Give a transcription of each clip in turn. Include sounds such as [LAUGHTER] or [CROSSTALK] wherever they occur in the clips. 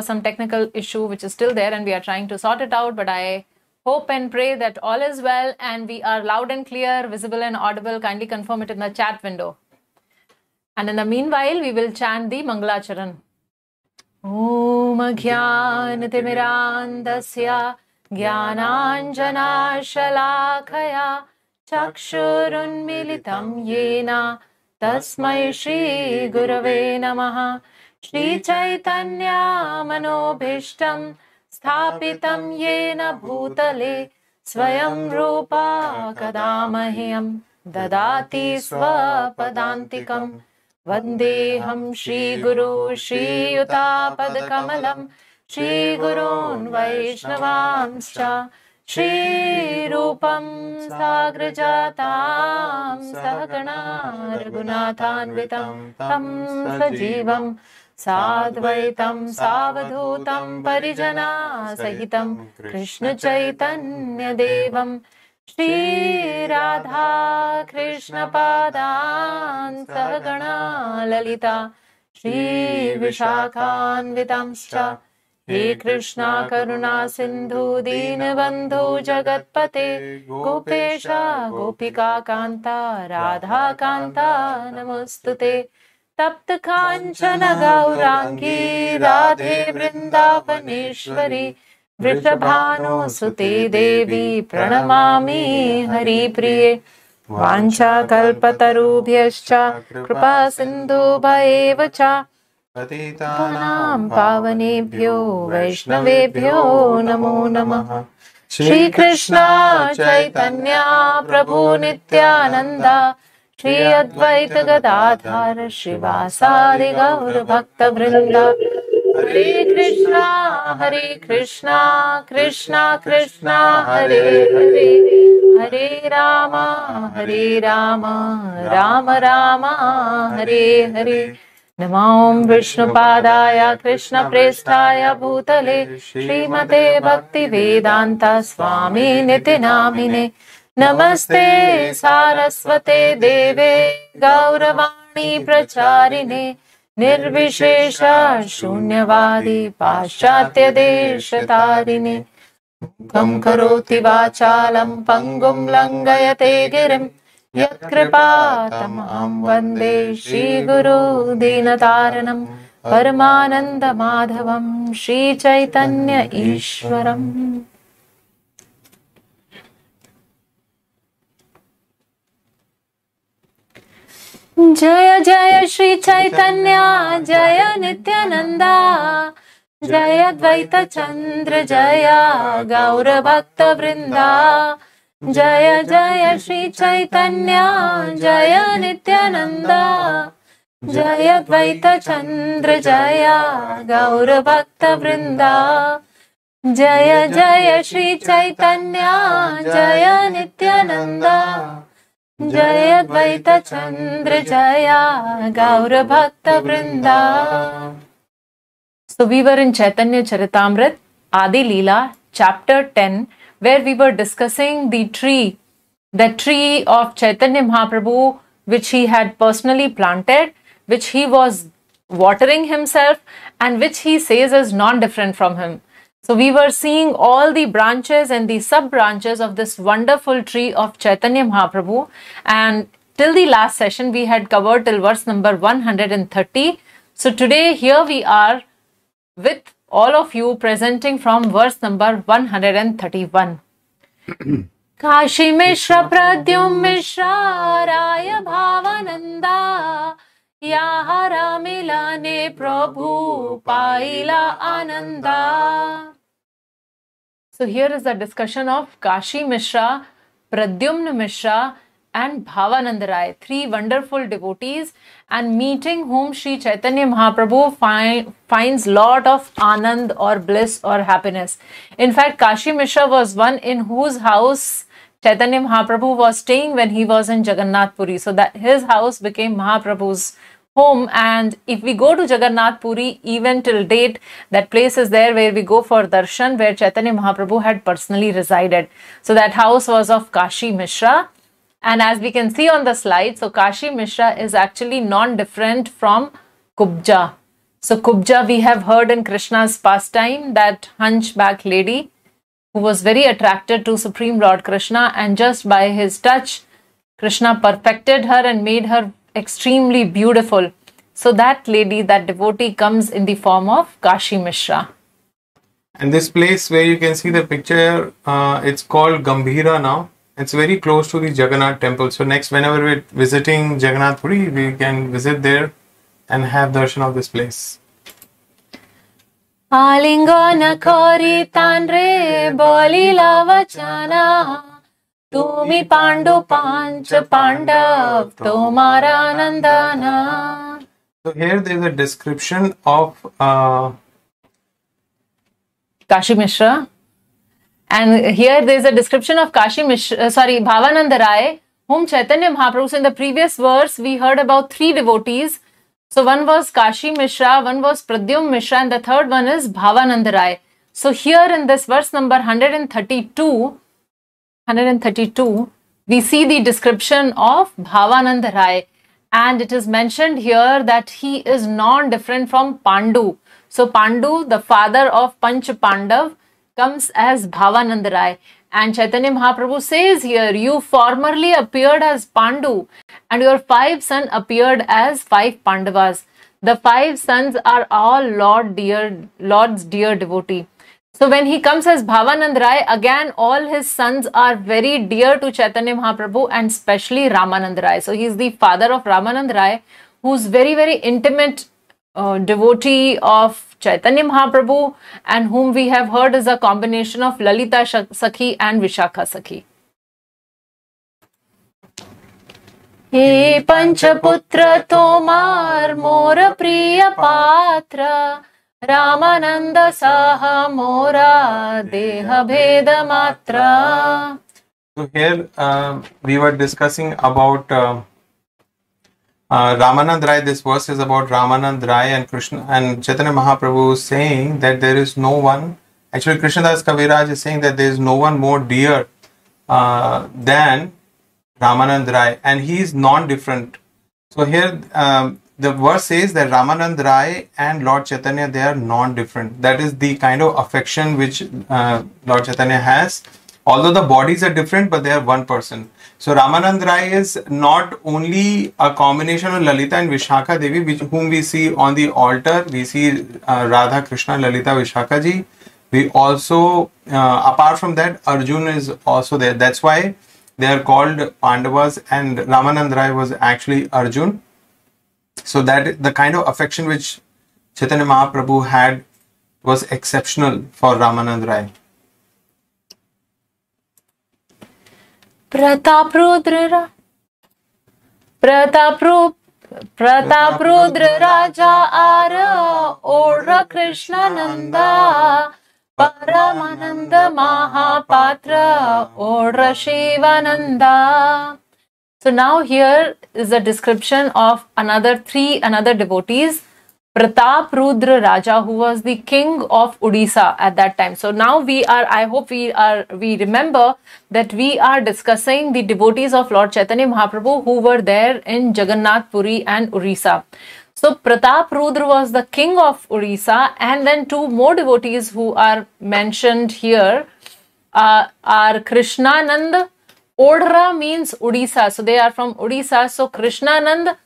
some technical issue which is still there and we are trying to sort it out but i hope and pray that all is well and we are loud and clear visible and audible kindly confirm it in the chat window and in the meanwhile we will chant the mangalacharan ॐ ज्ञानतिमिरान्धस्य ज्ञानाञ्जनाशलाखया चक्षुरुन्मिलितं येन तस्मै श्रीगुरवे नमः श्रीचैतन्यामनोभीष्टं स्थापितं येन भूतले स्वयं रूपा कदा मह्यं ददाति स्वपदान्तिकम् वन्देऽहं श्रीगुरु श्रीयुतापदकमलं श्रीगुरून् वैष्णवांश्च श्रीरूपं साग्रजातां सहगणा रघुनाथान्वितं तं सजीवं साद्वैतं सावधूतं परिजनासहितं कृष्णचैतन्यदेवम् श्रीराधा कृष्णपादान् सहगणा ललिता श्रीविशाखान्वितांश्च हे कृष्णा करुणा सिन्धु दीनबन्धु जगत्पते गोपेश गोपिका कान्ता राधा कान्ता नमोऽस्तु ते। तप्त काञ्चन गौराङ्गी राधे वृन्दावनेश्वरी, वृषभानुसुते देवी, प्रणमामि हरिप्रिये। वाञ्छाकल्पतरुभ्यश्च कृपा सिन्धुभयेव च। पतितानां पावनेभ्यो, वैष्णवेभ्यो नमो नमः। श्रीकृष्णा चैतन्या प्रभु नित्यानन्द। श्री अद्वैत गदाधार श्रीवासादि गौरभक्तवृन्द। हरे कृष्णा हरे कृष्णा कृष्णा कृष्णा, हरे हरे। हरे राम हरे राम राम राम, हरे हरे। नमो विष्णुपादाय कृष्णप्रेष्ठाय भूतले। श्रीमते भक्तिवेदान्त स्वामी नितिनामिने नमस्ते सारस्वते देवे गौरवाणी प्रचारिणे निर्विशेष शून्यवादी पाश्चात्यदेशतारिणे मुखं करोति वाचालं, पङ्गुं लङ्घयते गिरिं। यत्कृपातमहं वंदे श्रीगुरो दीनतारणं। परमानन्दमाधवं श्रीचैतन्य ईश्वरम्। जय जय श्री चैतन्य जय नित्यानंदा जय द्वैत चंद्र जय गौर भक्त वृंदा जय जय श्री चैतन्य जय नित्यानंदा जय द्वैत चंद्र जय गौर भक्त वृंदा जय जय श्री चैतन्य जय नित्यानंदा जय द्वैत चंद्र जया गौर भक्त वृंदा So we were in Chaitanya Charitamrit, Adi Leela, chapter 10, where we were discussing the tree, the tree of Chaitanya Mahaprabhu, which he had personally planted, which he was watering himself, and which he says is non different from him. So we were seeing all the branches and the sub branches of this wonderful tree of Chaitanya Mahaprabhu. And till the last session, we had covered till verse number 130. So today, here we are with all of you presenting from verse number 131. Kashi मिश्र प्रद्युम मिश्र राय भावानंदा याहारा मिलाने प्रभु पाइला Ananda So here is the discussion of Kashi Mishra, Pradyumna Mishra and Bhavananda Rai, three wonderful devotees and meeting whom Sri Chaitanya Mahaprabhu find, finds lot of anand or bliss or happiness. In fact, Kashi Mishra was one in whose house Chaitanya Mahaprabhu was staying when he was in Jagannath Puri. So that his house became Mahaprabhu's home. And if we go to Jagannath Puri even till date that place is there where we go for darshan where Chaitanya Mahaprabhu had personally resided. So that house was of Kashi Mishra. And as we can see on the slide so Kashi Mishra is actually non different from Kubja. So Kubja, we have heard in Krishna's pastime that hunchback lady who was very attracted to Supreme Lord Krishna, and just by his touch, Krishna perfected her and made her extremely beautiful. So that lady, that devotee comes in the form of Kashi Mishra. And this place where you can see the picture, uh, it's called Gambhira now. It's very close to the Jagannath temple. So next, whenever we're visiting Jagannath Puri, we can visit there and have darshan of this place. ಆಲಿಂಗನ ಕೋರಿ ತಾನ್ರೆ ಬೋಲಿಲ ವಚನ तुम्ही पांडू पाँच पांडव तुम्हारा नंदना So here there is a description of uh, Kashi Mishra. And here there is a description of Kashi Mishra, uh, sorry, Bhavananda Rai, whom Chaitanya Mahaprabhu, so in the previous verse, we heard about three devotees. So one was Kashi Mishra, one was Pradyum Mishra, and the third one is Bhavananda Rai. So here in this verse number 132, 132, we see the description of Bhavananda Rai and it is mentioned here that he is non-different from Pandu. So Pandu, the father of Panch Pandav, comes as Bhavananda Rai. And Chaitanya Mahaprabhu says here, you formerly appeared as Pandu and your five sons appeared as five Pandavas. The five sons are all Lord dear, Lord's dear devotee. So when he comes as Bhavanand Rai, again all his sons are very dear to Chaitanya Mahaprabhu and especially Ramanand Rai. So he is the father of Ramanand Rai, who's very very intimate uh, devotee of Chaitanya Mahaprabhu and whom we have heard is a combination of Lalita Sakhi and Vishakha Sakhi. हे पंचपुत्र तोमार मोर प्रिय पात्र रामानंद सह मोरा देह भेद मात्र So here uh, we were discussing about uh, uh, Ramanand Rai. This verse is about Ramanand Rai and Krishna and Chaitanya Mahaprabhu saying that there is no one. Actually, Krishnadas Kaviraj is saying that there is no one more dear uh, than Ramanand Rai, and he is non-different. So here um, the verse says that Ramanand Rai and Lord Chaitanya they are non-different. That is the kind of affection which uh, Lord Chaitanya has. Although the bodies are different, but they are one person. So Ramanand Rai is not only a combination of Lalita and Vishakha Devi, which, whom we see on the altar. We see uh, Radha Krishna, Lalita, Vishakha ji. We also, uh, apart from that, Arjun is also there. That's why they are called Pandavas, and Ramanand Rai was actually Arjun So that the kind of affection which Chaitanya Mahaprabhu had was exceptional for Ramanand Rai. Pratap Rudra Pratap Pratap Rudra Raja are ore Krishna Nanda Parmanand Mahapatra ore Shivananda so now here is a description of another three another devotees Pratap Rudra Raja, who was the king of Odisha at that time. So now we are, I hope we are, we remember that we are discussing the devotees of Lord Chaitanya Mahaprabhu who were there in Jagannath Puri and Odisha. So Pratap Rudra was the king of Odisha, and then two more devotees who are mentioned here uh, are Krishnanand. Odhra means Odisha, so they are from Odisha. So Krishnanand,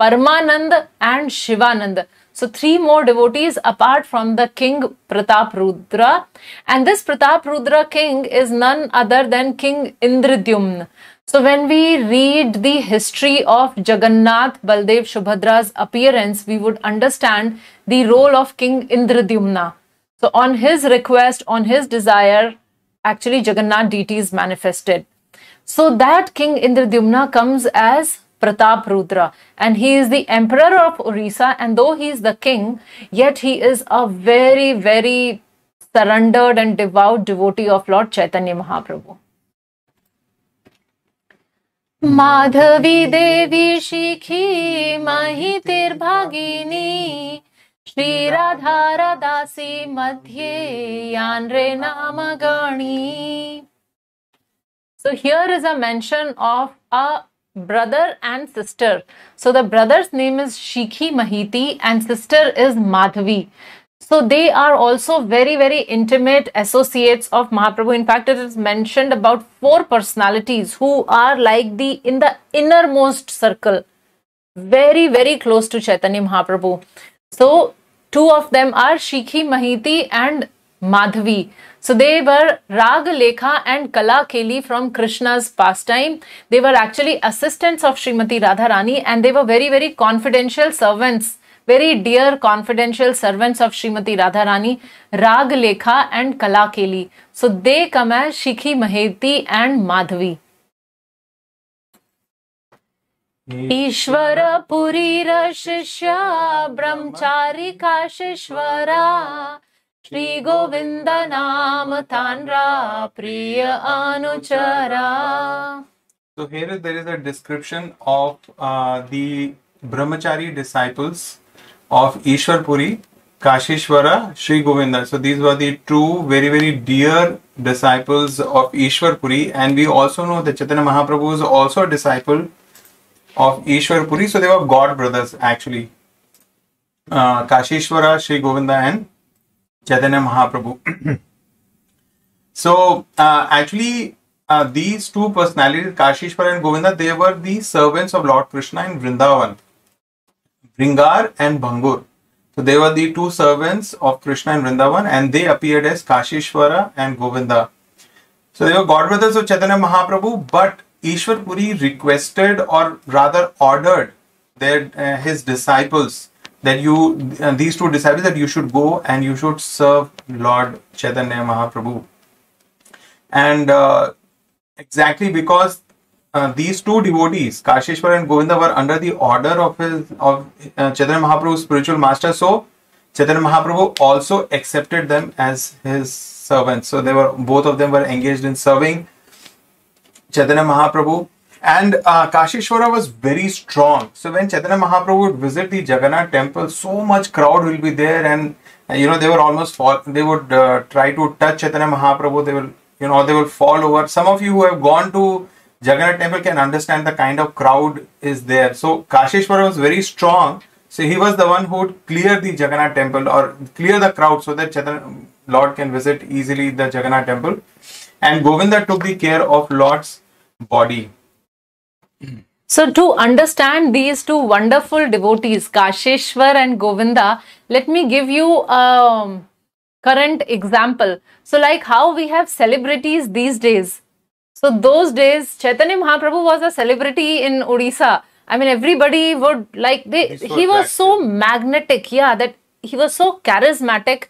Parmanand, and Shivanand. So three more devotees apart from the king Pratap Rudra. And this Pratap Rudra king is none other than King Indradyumna. So when we read the history of Jagannath Baldev Shubhadra's appearance, we would understand the role of King Indradyumna. So on his request, on his desire, actually Jagannath deities manifested. So that King Indradyumna comes as Pratap Rudra and he is the emperor of Orissa and though he is the king yet he is a very very surrendered and devout devotee of Lord Chaitanya Mahaprabhu. Madhavi देवी शिखी मही तिर्भागिनी श्री राधा दासी मध्ये यान रे नाम गणी So here is a mention of a brother and sister. So the brother's name is Shikhi Mahiti and sister is Madhavi. So they are also very, very intimate associates of Mahaprabhu. In fact, it is mentioned about four personalities who are like the in the innermost circle, very, very close to Chaitanya Mahaprabhu. So two of them are Shikhi Mahiti and Madhavi. सो देवर राग Lekha and Kala Keli from Krishna's pastime they were actually assistants of Shrimati Radha Rani and they were very very confidential servants very dear confidential servants of Shrimati Radha Rani Raga Lekha and Kala Keli so they come है Shikhi Maheti and Madhavi Ishwara Puri shishya Brahmachari Kashishwara Shri Govind नाम तानरा प्रिय अनुचरा So here there is a description of uh, the brahmachari disciples of Ishwar Puri, Kashishwara, Sri Govinda. So these were the two very very dear disciples of Ishwar Puri, and we also know that Chaitanya Mahaprabhu is also a disciple of Ishwar Puri. So they were god brothers actually. Uh, Kashishwara, Sri Govinda, and Chaitanya Mahaprabhu. So actually these two personality Kashishwara and Govinda they were the servants of Lord Krishna in Vrindavan Bhringara and Bhangura तो they were the two servants of Krishna in Vrindavan and they appear as Kashishwara and Govinda so they were god brothers of Chaitanya Mahaprabhu but Ishwarapuri requested और rather ordered their his disciples that you uh, these two disciples that you should go and you should serve Lord Chaitanya Mahaprabhu. And uh, exactly because uh, these two devotees, Kashishwar and Govinda, were under the order of his of uh, Chaitanya Mahaprabhu's spiritual master, so Chaitanya Mahaprabhu also accepted them as his servants. So they were both of them were engaged in serving Chaitanya Mahaprabhu. And uh, Kashishwara was very strong. So when Chaitanya Mahaprabhu would visit the Jagannath temple, so much crowd will be there, and uh, you know they were almost fall. They would uh, try to touch Chaitanya Mahaprabhu. They will, you know, they will fall over. Some of you who have gone to Jagannath temple can understand the kind of crowd is there. So Kashishwara was very strong. So he was the one who would clear the Jagannath temple or clear the crowd so that Chaitanya Lord can visit easily the Jagannath temple. And Govinda took the care of Lord's body. So, to understand these two wonderful devotees, Kasheshwar and Govinda, let me give you a current example. So, like how we have celebrities these days. So, those days, Chaitanya Mahaprabhu was a celebrity in Odisha. I mean, everybody would like, they, so he was attractive. so magnetic, yeah, that he was so charismatic.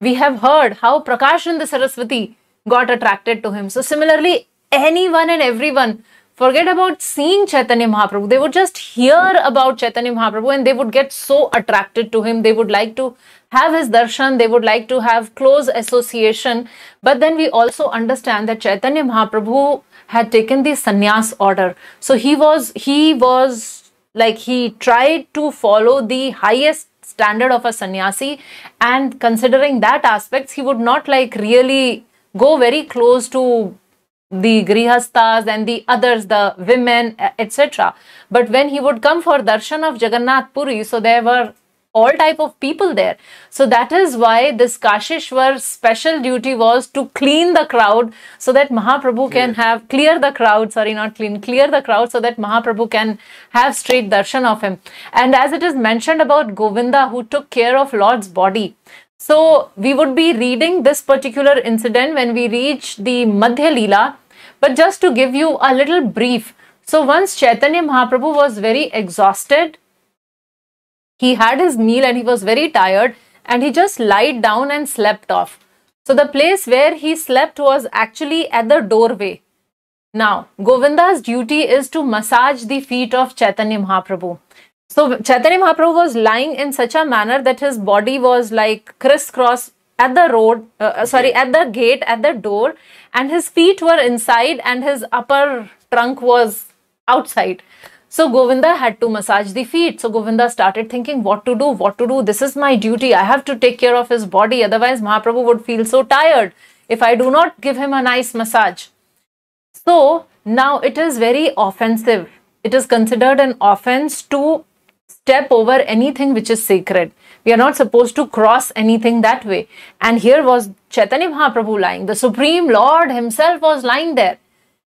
We have heard how Prakashananda Saraswati got attracted to him. So, similarly, anyone and everyone forget about seeing Chaitanya Mahaprabhu. They would just hear about Chaitanya Mahaprabhu and they would get so attracted to him. They would like to have his darshan. They would like to have close association. But then we also understand that Chaitanya Mahaprabhu had taken the sannyas order. So he was, he was like, he tried to follow the highest standard of a sannyasi and considering that aspects, he would not like really go very close to the grihastas and the others, the women, etc. But when he would come for darshan of Jagannath Puri, so there were all type of people there. So that is why this Kashishwar's special duty was to clean the crowd so that Mahaprabhu can have clear the crowd, sorry, not clean, clear the crowd so that Mahaprabhu can have straight darshan of him. And as it is mentioned about Govinda who took care of Lord's body. So we would be reading this particular incident when we reach the Madhya Leela. But just to give you a little brief. So once Chaitanya Mahaprabhu was very exhausted, he had his meal and he was very tired and he just lied down and slept off. So the place where he slept was actually at the doorway. Now, Govinda's duty is to massage the feet of Chaitanya Mahaprabhu. So Chaitanya Mahaprabhu was lying in such a manner that his body was like crisscross at the road, uh, sorry, at the gate, at the door, and his feet were inside and his upper trunk was outside. So Govinda had to massage the feet. So Govinda started thinking what to do, what to do. This is my duty. I have to take care of his body. Otherwise, Mahaprabhu would feel so tired if I do not give him a nice massage. So Now, it is very offensive. It is considered an offense to step over anything which is sacred. We are not supposed to cross anything that way. And here was Chaitanya Mahaprabhu lying. The Supreme Lord himself was lying there.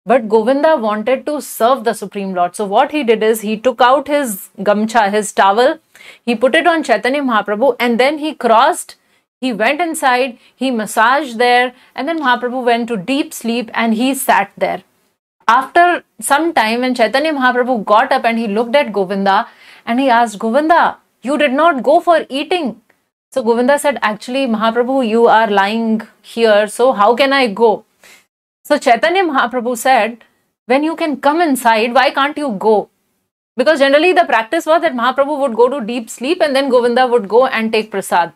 But Govinda wanted to serve the Supreme Lord. So what he did is he took out his gamcha, his towel, he put it on Chaitanya Mahaprabhu, and then he crossed. He went inside, he massaged there, and then Mahaprabhu went to deep sleep and he sat there. After some time, when Chaitanya Mahaprabhu got up and he looked at Govinda and he asked, Govinda, you did not go for eating. So Govinda said, Actually, Mahaprabhu, you are lying here, so how can I go? So Chaitanya Mahaprabhu said, when you can come inside, why can't you go? Because generally the practice was that Mahaprabhu would go to deep sleep and then Govinda would go and take prasad.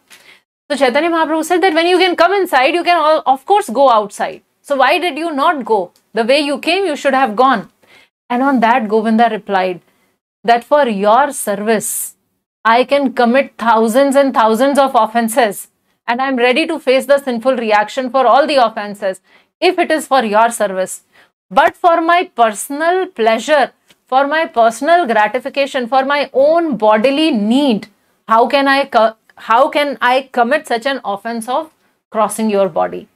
So Chaitanya Mahaprabhu said that when you can come inside, you can all, of course go outside. So why did you not go? The way you came, you should have gone. And on that, Govinda replied that for your service, I can commit thousands and thousands of offenses and I'm ready to face the sinful reaction for all the offenses if it is for your service. But for my personal pleasure, for my personal gratification, for my own bodily need, how can I how can I commit such an offense of crossing your body?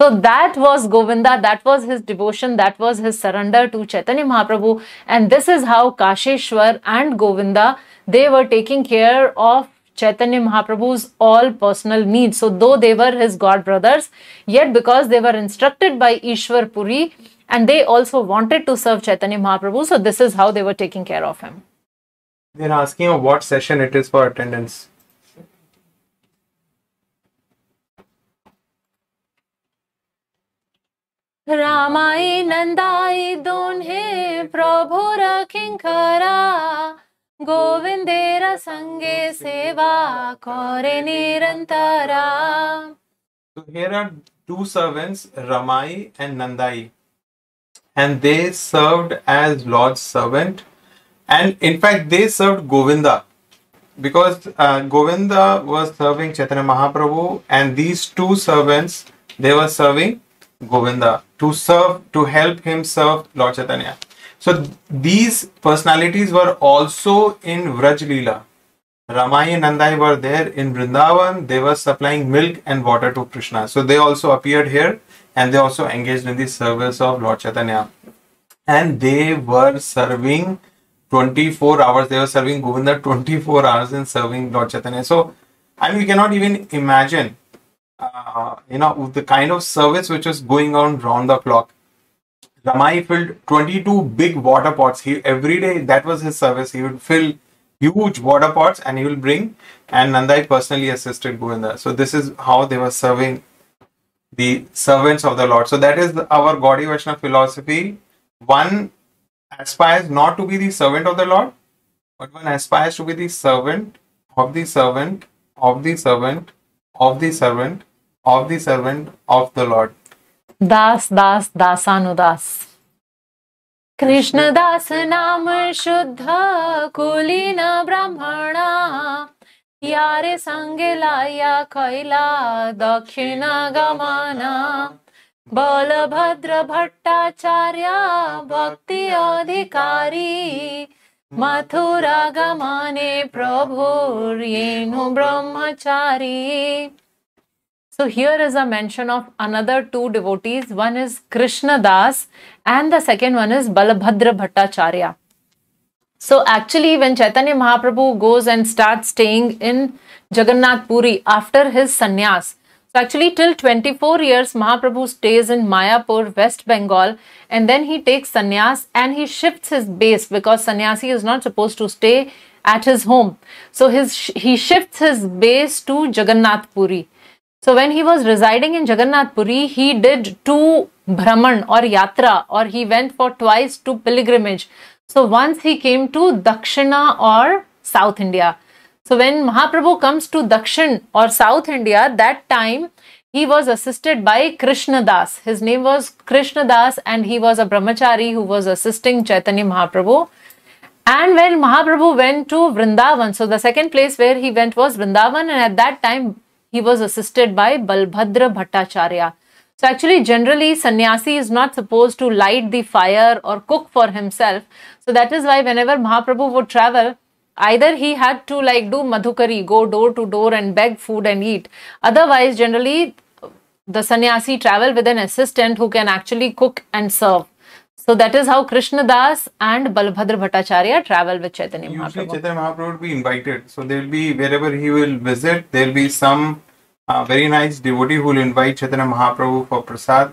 So that was Govinda, that was his devotion, that was his surrender to Chaitanya Mahaprabhu. And this is how Kasheshwar and Govinda, they were taking care of Chaitanya Mahaprabhu's all personal needs. So, though they were his god brothers, yet because they were instructed by Ishwar Puri and they also wanted to serve Chaitanya Mahaprabhu, so this is how they were taking care of him. They're asking what session it is for attendance. Ramai Nandai दोन्हे प्रभुर किंकरा गोविंदेर संगे सेवा करे निरंतरा So here are two servants, Ramai and Nandai, and they served as Lord's servant, and in fact they served Govinda because uh, Govinda was serving Chaitanya Mahaprabhu, and these two servants they were serving Govinda to serve to help him serve Lord Chaitanya. So these personalities were also in Vraj Leela. Ramai and Nandai were there in Vrindavan. They were supplying milk and water to Krishna. So they also appeared here and they also engaged in the service of Lord Chaitanya. And they were serving 24 hours. They were serving Govinda 24 hours in serving Lord Chaitanya. So, I mean, we cannot even imagine, uh, you know, the kind of service which was going on round the clock. Ramai filled 22 big water pots. He every day that was his service. He would fill huge water pots and he will bring. And Nandai personally assisted Govinda. So this is how they were serving the servants of the Lord. So that is our Gaudiya Vaishnava philosophy. One aspires not to be the servant of the Lord, but one aspires to be the servant of the servant of the servant of the servant of the servant of the Lord. दास दास, दासानुदास। कृष्ण दास नाम शुद्ध, कुलीन ब्राह्मणा। यारे संगे लाया कैला, दक्षिण गमना। बलभद्र भट्टाचार्य, भक्ति अधिकारी। मथुरा गमने प्रभु रेणु ब्रह्मचारी। So here is a mention of another two devotees. One is Krishna Das and the second one is Balabhadra Bhattacharya. So actually when Chaitanya Mahaprabhu goes and starts staying in Jagannath Puri after his sannyas, so actually till 24 years Mahaprabhu stays in Mayapur, West Bengal and then he takes sannyas and he shifts his base because sannyasi is not supposed to stay at his home. So his he shifts his base to Jagannath Puri. So when he was residing in Jagannath Puri, he did two Bhraman or Yatra or he went for twice to pilgrimage. So once he came to Dakshina or South India. So when Mahaprabhu comes to Dakshin or South India, that time he was assisted by Krishna Das. His name was Krishna Das and he was a brahmachari who was assisting Chaitanya Mahaprabhu. And when Mahaprabhu went to Vrindavan, so the second place where he went was Vrindavan and at that time he was assisted by Balbhadra Bhattacharya. So actually, generally, sannyasi is not supposed to light the fire or cook for himself. So that is why whenever Mahaprabhu would travel, either he had to like do madhukari, go door to door and beg food and eat. Otherwise, generally, the sannyasi travel with an assistant who can actually cook and serve. So that is how Krishna Das and Balbhadra Bhattacharya travel with Chaitanya Usually, Mahaprabhu. Chaitanya Mahaprabhu would be invited. So there will be wherever he will visit, there will be some uh, very nice devotee who will invite Chaitanya Mahaprabhu for prasad,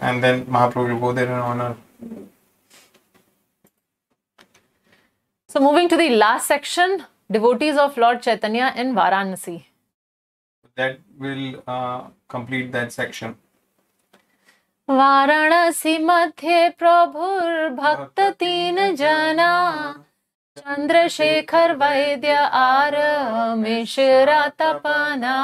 and then Mahaprabhu will go there and honor. So moving to the last section, devotees of Lord Chaitanya in Varanasi. That will uh, complete that section. Varanasi मध्ये प्रभुर्भक्त तीन जना। चंद्रशेखर वैद्य आर मिश्रा तपना।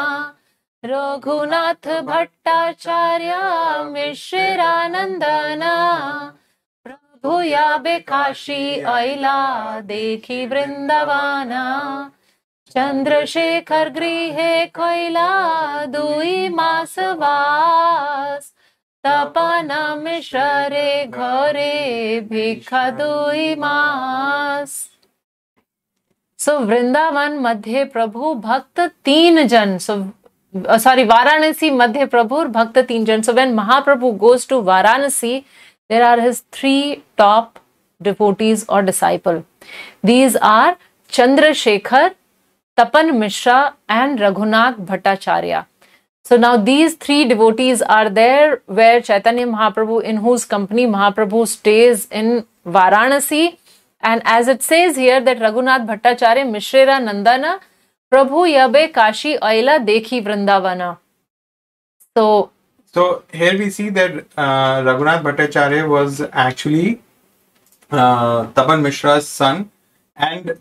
रघुनाथ भट्टाचार्य मिश्रानंदना। प्रभु या बेकाशी ऐला देखी वृंदावाना। चंद्रशेखर गृहे कैला दुई मास वास। तपना मिश्रे प्रभु भक्त तीन जन सो when mahaprabhu goes to varanasi there are his three top devotees or disciple these are chandrasekhar tapan mishra and raghunath bhattacharya so now these three devotees are there where chaitanya mahaprabhu in whose company mahaprabhu stays in varanasi and as it says here that raghunath bhattacharya mishra nandana Prabhu Yabe Kashi Aila Dekhi Vrindavana. So, So here we see that uh, Raghunath Bhattacharya was actually uh, Tapan Mishra's son, and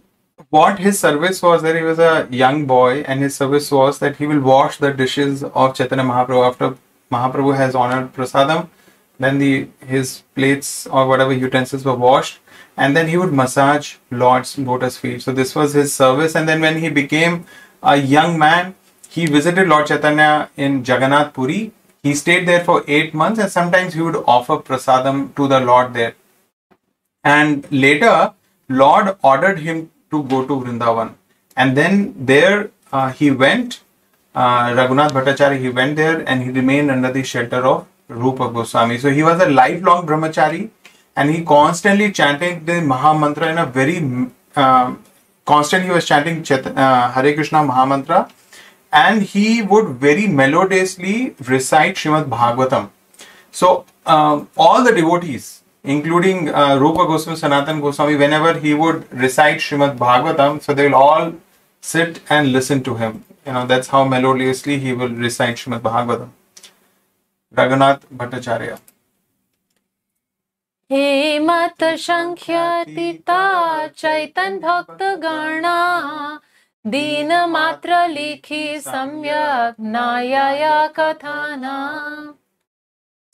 what his service was that he was a young boy, and his service was that he will wash the dishes of Chaitanya Mahaprabhu after Mahaprabhu has honored prasadam. Then the his plates or whatever utensils were washed, and then he would massage Lord's lotus feet. So this was his service, and then when he became a young man, he visited Lord Chaitanya in Jagannath Puri. He stayed there for eight months, and sometimes he would offer prasadam to the Lord there. And later, Lord ordered him to go to Vrindavan, and then there uh, he went. Uh, Raghunath Bhattacharya he went there, and he remained under the shelter of Rupa Goswami. So he was a lifelong brahmachari, and he constantly chanted the Maha Mantra in a very um, constant. He was chanting Chet- uh, Hare Krishna Maha Mantra, and he would very melodiously recite Srimad Bhagavatam. So um, all the devotees, including uh, Rupa Goswami, Sanatan Goswami, whenever he would recite Srimad Bhagavatam, so they will all sit and listen to him. You know that's how melodiously he will recite Srimad Bhagavatam. Raghunath Bhattacharya. हे मत संख्यतिता चैतन भक्त गणा दीन मात्र लिखी सम्यक नाया कथाना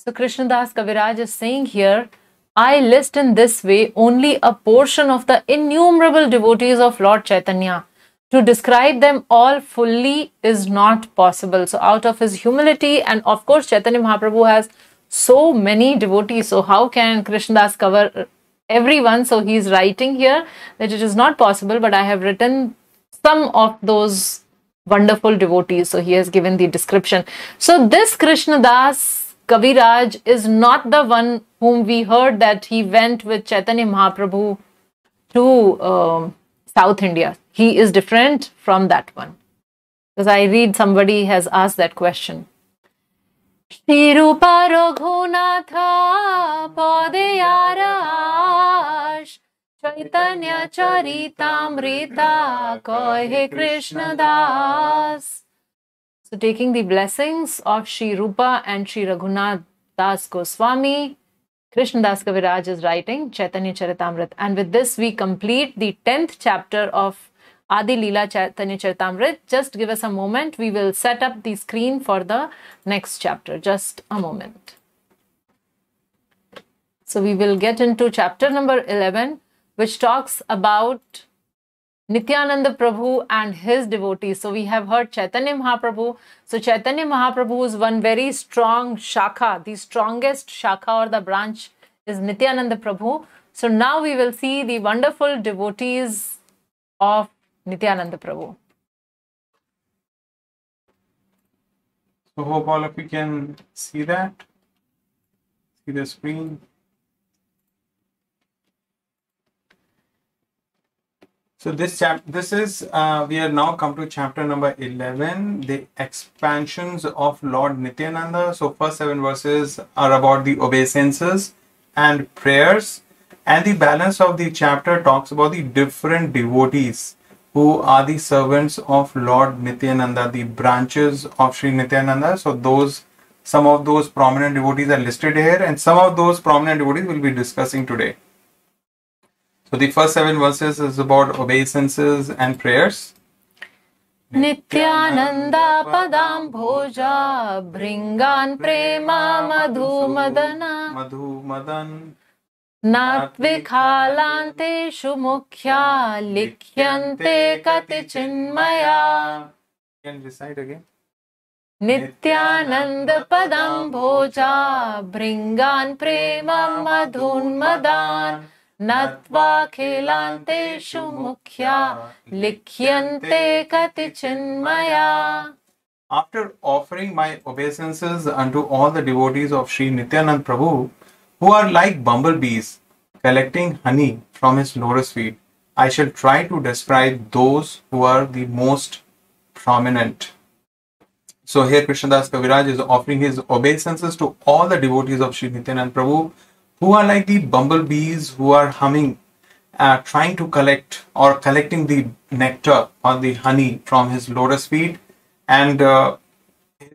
Krishnadas Kaviraj is saying here, I list in this way only a portion of the innumerable devotees of Lord Chaitanya. To describe them all fully is not possible. So, out of his humility, and of course, Chaitanya Mahaprabhu has so many devotees. So, how can Krishnadas cover everyone? So, he is writing here that it is not possible, but I have written some of those wonderful devotees. So, he has given the description. So, this Krishnadas Kaviraj is not the one whom we heard that he went with Chaitanya Mahaprabhu to um, South India. He is different from that one. Because I read somebody has asked that question. Shirupa Raghunatha Padayarash Chaitanya Charitamrita Kahe Krishna Das. So, taking the blessings of Sri Rupa and Sri Raghunath Das Goswami, Krishna Das Kaviraj is writing Chaitanya Charitamrit. And with this, we complete the 10th chapter of Adi Leela Chaitanya Charitamrit. Just give us a moment. We will set up the screen for the next chapter. Just a moment. So, we will get into chapter number 11, which talks about Nityananda Prabhu and his devotees. So we have heard Chaitanya Mahaprabhu. So Chaitanya Mahaprabhu is one very strong shakha. The strongest shakha or the branch is Nityananda Prabhu. So now we will see the wonderful devotees of Nityananda Prabhu. So hope all of you can see that. See the screen. So this chap, this is uh, we are now come to chapter number eleven, the expansions of Lord Nityananda. So first seven verses are about the obeisances and prayers, and the balance of the chapter talks about the different devotees who are the servants of Lord Nityananda, the branches of Sri Nityananda. So those some of those prominent devotees are listed here, and some of those prominent devotees we'll be discussing today. So the first seven verses is about obeisances and prayers. नित्यानन्दापदाम्भोजा भृङ्गान् प्रेमा मधुमदना मधुमदन् नात्विखालान्तेषु मुख्या लिख्यन्ते कतिचिन्मया नित्यानन्दपदाम्भोजा भृङ्गान् प्रेम मधुन्मदान् नत्वाखिलान्तेषु मुख्या लिख्यन्ते कतिचिन्मया After offering my obeisances unto all the devotees of Sri Nityanand Prabhu, who are like bumblebees collecting honey from his lotus feet, I shall try to describe those who are the most prominent. So here Krishnadas Kaviraj is offering his obeisances to all the devotees of Sri Nityanand Prabhu, who are like the bumblebees who are humming, uh, trying to collect or collecting the nectar or the honey from his lotus feet. And uh,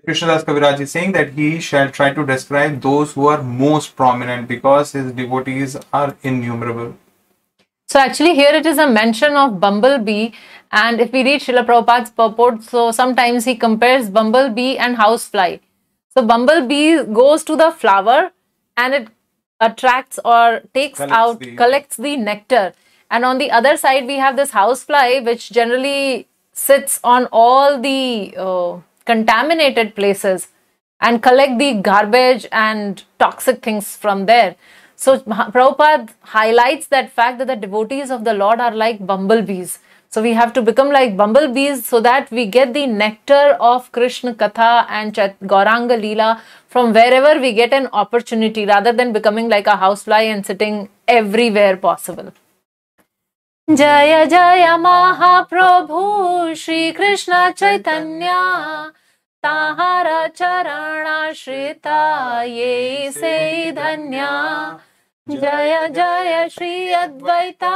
Krishnadas Kaviraj is saying that he shall try to describe those who are most prominent because his devotees are innumerable. So actually here it is a mention of bumblebee and if we read Srila Prabhupada's purport, so sometimes he compares bumblebee and housefly. So bumblebee goes to the flower and it attracts or takes Collects out, the- collects the nectar. And on the other side we have this housefly which generally sits on all the uh, contaminated places and collect the garbage and toxic things from there. So Prabhupada highlights that fact that the devotees of the Lord are like bumblebees. So we have to become like bumblebees so that we get the nectar of Krishna Katha and Gauranga Leela from wherever we get an opportunity rather than becoming like a housefly and sitting everywhere possible. जय जय महाप्रभु श्री कृष्ण चैतन्य ताहार चरणाश्रिता ये से धन्या जय जय श्री अद्वैता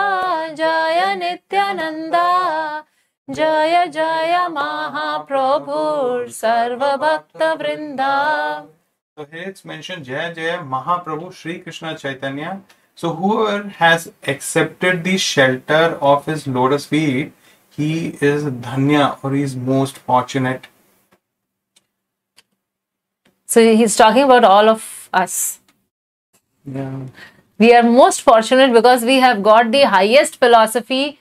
जय नित्यानंदा जय जय महाप्रभु सर्वभक्त वृंदा So here it's mentioned Jaya Jaya Mahaprabhu Sri Krishna Chaitanya. So whoever has accepted the shelter of his lotus feet, he is dhanya or he is most fortunate. So he's talking about all of us. Yeah. We are most fortunate because we have got the highest philosophy,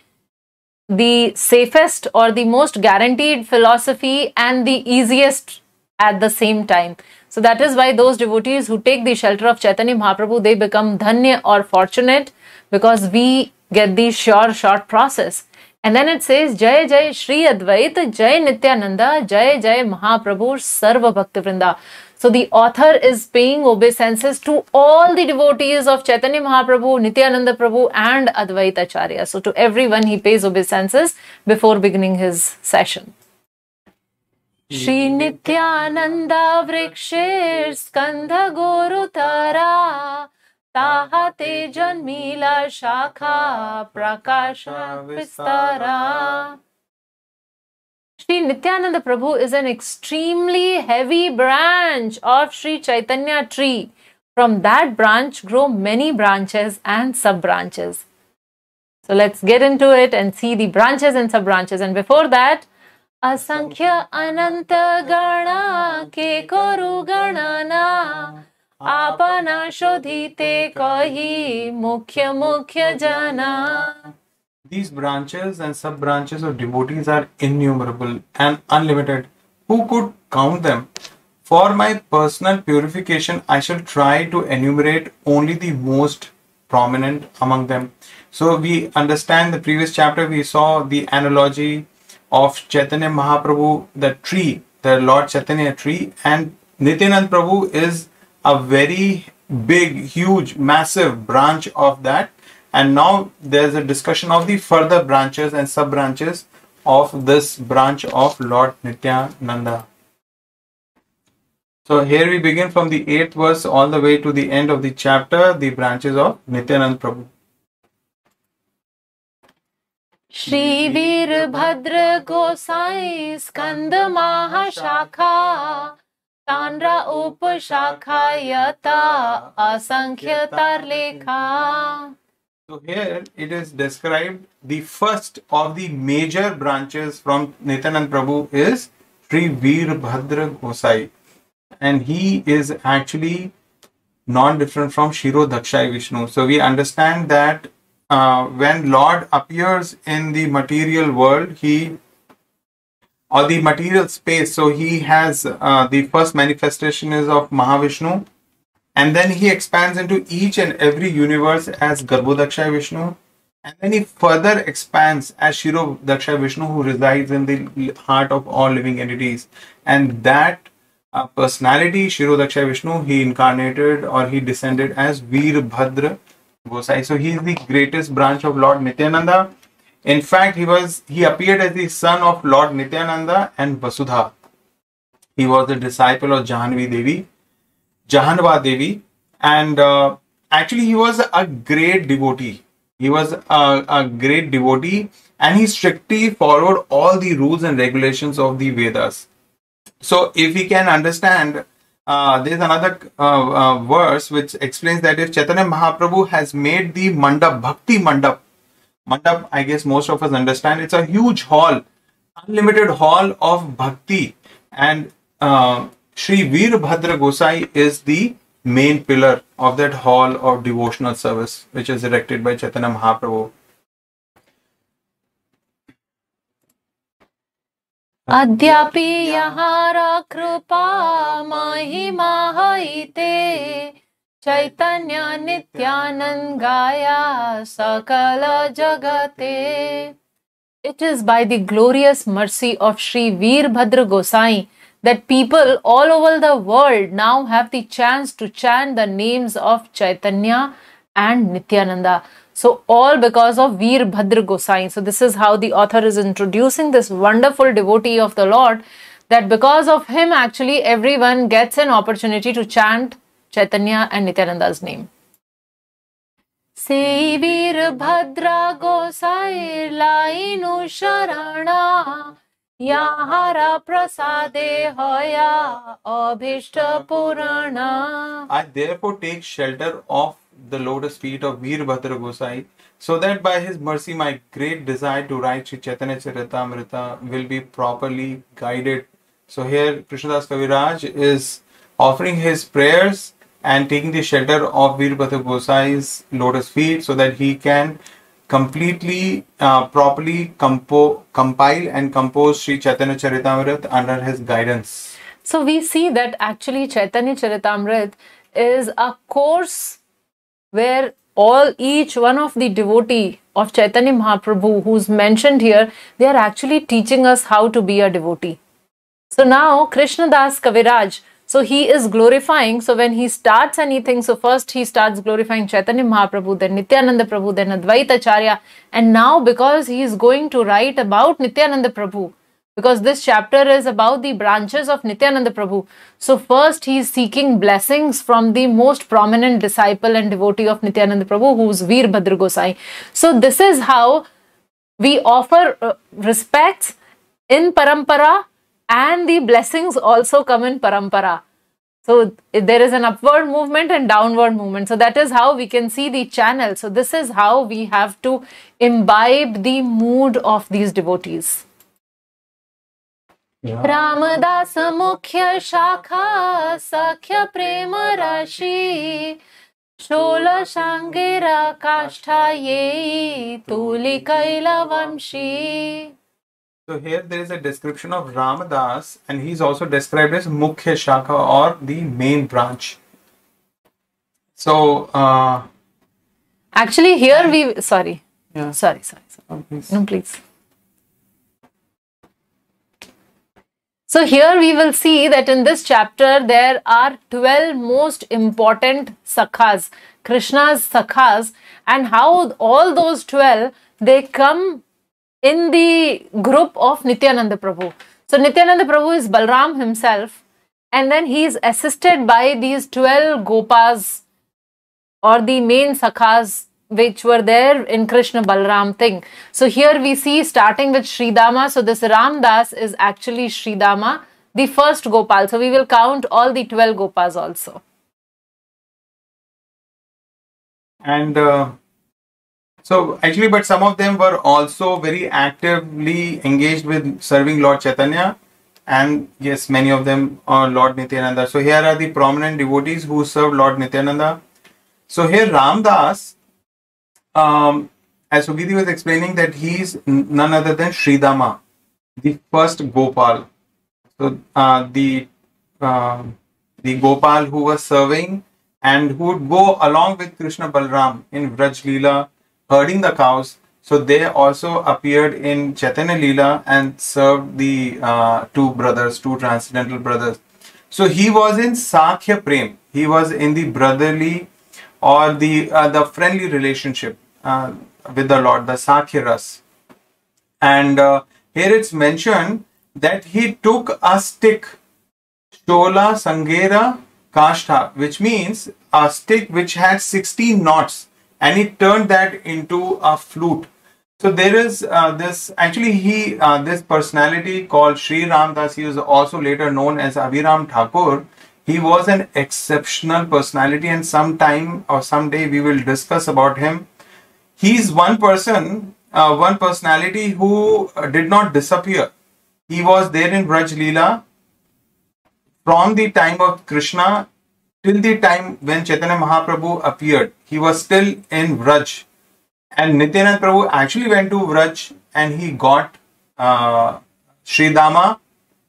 the safest or the most guaranteed philosophy, and the easiest at the same time. So that is why those devotees who take the shelter of Chaitanya Mahaprabhu, they become dhanya or fortunate because we get the sure short process. And then it says, Jai Jai Shri Advait, Jai Nityananda, Jai Jai Mahaprabhu, Sarva Bhakti Vrinda. So the author is paying obeisances to all the devotees of Chaitanya Mahaprabhu, Nityananda Prabhu, and Advaita Acharya. So to everyone he pays obeisances before beginning his session. Guru Tara Tahate Janmila Shakha Prakasha Vistara Sri Nityananda Prabhu is an extremely heavy branch of Sri Chaitanya tree. From that branch grow many branches and sub branches. So let's get into it and see the branches and sub branches. And before that, Asankhya Ananta Gana Ke Koru Ganana Apana Shodhite Kahi Mukhya Mukhya Jana these branches and sub branches of devotees are innumerable and unlimited. Who could count them? For my personal purification, I shall try to enumerate only the most prominent among them. So we understand the previous chapter, we saw the analogy of Chaitanya Mahaprabhu, the tree, the Lord Chaitanya tree, and Nityanand Prabhu is a very big, huge, massive branch of that. And now there's a discussion of the further branches and sub branches of this branch of Lord Nityananda. So here we begin from the eighth verse all the way to the end of the chapter, the branches of Nityanand Prabhu. Shri Virbhadra गोसाई स्कंद महाशाखा तांड्रा उपशाखा यथा असंख्य तरलेखा So here it is described the first of the major branches from Nityanand Prabhu is Sri Veerbhadra Gosai. And he is actually non-different from Shiro Dakshai Vishnu. So we understand that uh, when Lord appears in the material world, he or the material space. So he has uh, the first manifestation is of Mahavishnu, and then he expands into each and every universe as Garbhodakshay Vishnu, and then he further expands as Shiro Daksha Vishnu, who resides in the heart of all living entities, and that uh, personality, Shiro Daksha Vishnu, he incarnated or he descended as Veerbhadra Gosai. So he is the greatest branch of Lord Nityananda. In fact, he was he appeared as the son of Lord Nityananda and Vasudha. He was the disciple of Jahanvi Devi, Jahanva Devi, and uh, actually he was a great devotee. He was a, a great devotee, and he strictly followed all the rules and regulations of the Vedas. So, if we can understand uh, there's another uh, uh, verse which explains that if Chaitanya Mahaprabhu has made the mandap, bhakti mandap, mandap, I guess most of us understand, it's a huge hall, unlimited hall of bhakti, and uh, Sri Veerbhadra Gosai is the main pillar of that hall of devotional service, which is erected by Chaitanya Mahaprabhu. अद्यापि यहाँ कृपा महिमा हईते चैतन्य नित्यानंद गाया सकल जगते It is by the glorious mercy of Sri Veerbhadra Gosai that people all over the world now have the chance to chant the names of Chaitanya and Nityananda. So, all because of Veerbhadra Gosai. So, this is how the author is introducing this wonderful devotee of the Lord that because of him, actually, everyone gets an opportunity to chant Chaitanya and Nityananda's name. से वीरभद्रा गोसाई लाइनु शरणा याहारा प्रसादे होया अभीष्ट पुराणा I therefore take shelter of the lotus feet of Veerbhadra Gosai, so that by his mercy my great desire to write Sri Chaitanya Charitamrita will be properly guided. So here Krishnadas Kaviraj is offering his prayers and taking the shelter of Veerbhadra Gosai's lotus feet so that he can completely, uh, properly compo- compile and compose Sri Chaitanya Charitamrita under his guidance. So we see that actually Chaitanya Charitamrit is a course where all each one of the devotee of Chaitanya Mahaprabhu who's mentioned here, they are actually teaching us how to be a devotee. So now Krishna Das Kaviraj, so he is glorifying. So when he starts anything, so first he starts glorifying Chaitanya Mahaprabhu, then Nityananda Prabhu, then Advaita Acharya, and now because he is going to write about Nityananda Prabhu, because this chapter is about the branches of Nityananda Prabhu. So, first he is seeking blessings from the most prominent disciple and devotee of Nityananda Prabhu, who is Veerbhadra Gosai. So, this is how we offer uh, respects in parampara, and the blessings also come in parampara. So, there is an upward movement and downward movement. So, that is how we can see the channel. So, this is how we have to imbibe the mood of these devotees. Ramdas मुख्य शाखा सख्य प्रेम राशि Shola Kashta Ye Tuli Kaila Vamshi. So here there is a description of Ramadas and he's also described as Mukhya Shaka or the main branch. So uh, actually here we sorry. Yeah. Sorry, sorry, sorry. Oh, please. No, please. So here we will see that in this chapter there are 12 most important sakhas, Krishna's sakhas and how all those 12 they come in the group of Nityananda Prabhu. So Nityananda Prabhu is Balram himself and then he is assisted by these 12 gopas or the main sakhas which were there in Krishna Balram thing. So here we see starting with Sridama. So this Ramdas is actually Sridama, the first Gopal. So we will count all the 12 Gopas also. And uh, so actually, but some of them were also very actively engaged with serving Lord Chaitanya. And yes, many of them are Lord Nityananda. So here are the prominent devotees who served Lord Nityananda. So here Ramdas um, as Sugidhi was explaining that he is none other than Sridama, the first Gopal. So uh, the uh, the Gopal who was serving and who would go along with Krishna Balram in Vraj Leela, herding the cows. So they also appeared in Chaitanya Leela and served the uh, two brothers, two transcendental brothers. So he was in Sakhya Prem. He was in the brotherly or the uh, the friendly relationship uh, with the Lord, the Sakhiras. And uh, here it's mentioned that he took a stick, Shola Sangera Kashta, which means a stick which had 16 knots, and he turned that into a flute. So there is uh, this actually he uh, this personality called Sri Ramdas. He was also later known as Abhiram Thakur. He was an exceptional personality, and sometime or someday we will discuss about him he's one person, uh, one personality who uh, did not disappear. He was there in Braj Leela from the time of Krishna till the time when Chaitanya Mahaprabhu appeared. He was still in Vraj. And Nityanand Prabhu actually went to Vraj and he got uh, Sri Dama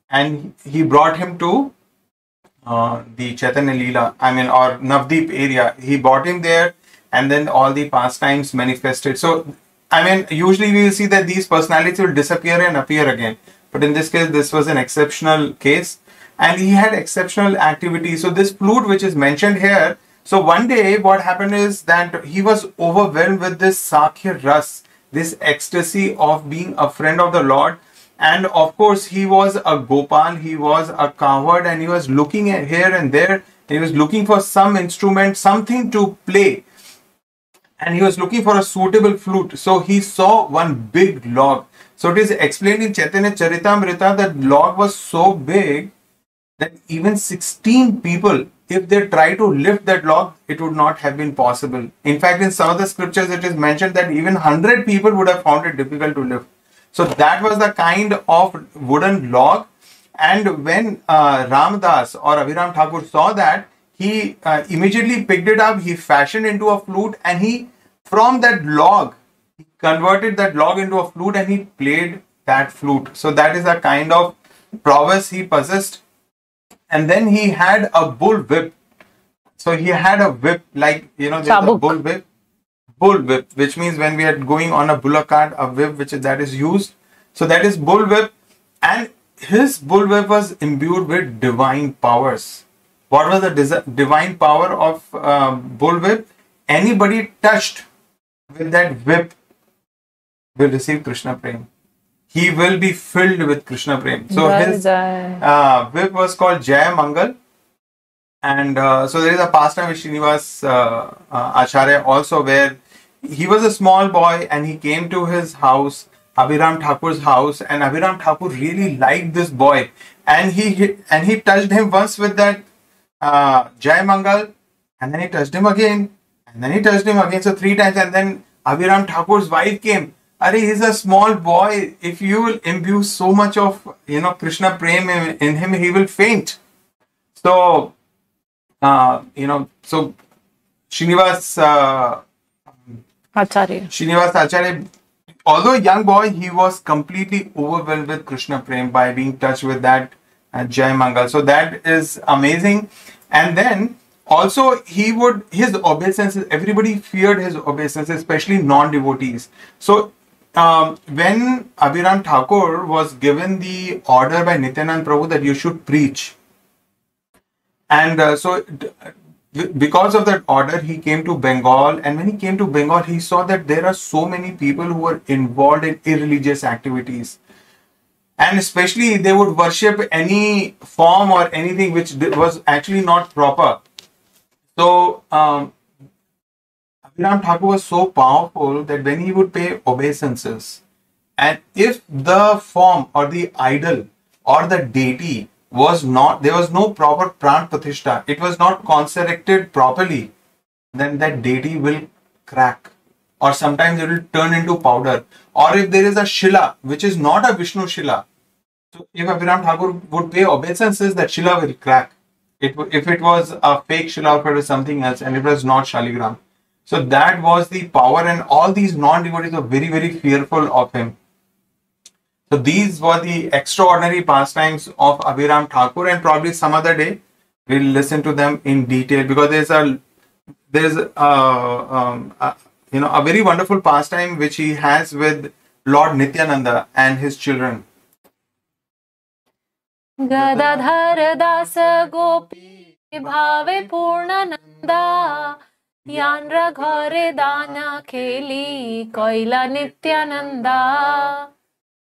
and he brought him to uh, the Chaitanya Leela, I mean, or Navadvip area. He brought him there and then all the pastimes manifested. So, I mean, usually we will see that these personalities will disappear and appear again. But in this case, this was an exceptional case and he had exceptional activity. So, this flute which is mentioned here, so one day what happened is that he was overwhelmed with this Sakhya Ras, this ecstasy of being a friend of the Lord. And of course, he was a Gopal, he was a coward, and he was looking at here and there. He was looking for some instrument, something to play and he was looking for a suitable flute. So he saw one big log. So it is explained in Chaitanya Charitamrita that log was so big that even 16 people, if they try to lift that log, it would not have been possible. In fact, in some of the scriptures, it is mentioned that even 100 people would have found it difficult to lift. So that was the kind of wooden log. And when uh, Ramdas or Abhiram Thakur saw that, he uh, immediately picked it up, he fashioned into a flute, and he, from that log, he converted that log into a flute and he played that flute. So that is a kind of prowess he possessed. And then he had a bull whip. So he had a whip, like, you know, there's a bull whip. Bull whip, which means when we are going on a bullock cart, a whip which is that is used. So that is bull whip. And his bull whip was imbued with divine powers what was the divine power of uh, bullwhip? Anybody touched with that whip will receive Krishna Prem. He will be filled with Krishna Prem. So Jai his uh, whip was called Jaya Mangal. And uh, so there is a pastime with Srinivas uh, uh, Acharya also where he was a small boy and he came to his house, Abhiram Thakur's house, and Abhiram Thakur really liked this boy. And he and he touched him once with that uh, Jai Mangal, and then he touched him again, and then he touched him again, so three times, and then Abhiram Thakur's wife came. Are he's a small boy. If you will imbue so much of you know Krishna prem in, in him, he will faint. So, uh, you know, so Srinivas uh, Acharya. Srinivas Acharya, although a young boy, he was completely overwhelmed with Krishna Prem by being touched with that Jai Mangal. So that is amazing. And then also he would his obeisances. Everybody feared his obeisances, especially non-devotees. So um, when Abhiram Thakur was given the order by Nityanand Prabhu that you should preach, and uh, so d- because of that order, he came to Bengal. And when he came to Bengal, he saw that there are so many people who are involved in irreligious activities. And especially, they would worship any form or anything which was actually not proper. So, um, Abhiram Thakur was so powerful that when he would pay obeisances, and if the form or the idol or the deity was not, there was no proper pran pratishtha, it was not consecrated properly, then that deity will crack. Or sometimes it will turn into powder. Or if there is a Shila, which is not a Vishnu Shila, so if Abhiram Thakur would pay obeisances, that Shila will crack. It, if it was a fake Shila or something else and it was not Shaligram. So that was the power, and all these non devotees were very, very fearful of him. So these were the extraordinary pastimes of Abhiram Thakur, and probably some other day we'll listen to them in detail because there's a there's a, um, a you know a very wonderful pastime which he has with Lord Nityananda and his children. Gadadhar दास गोपी भावे पूर्ण नंदा यान्र घरे दाना खेली कैला Nityananda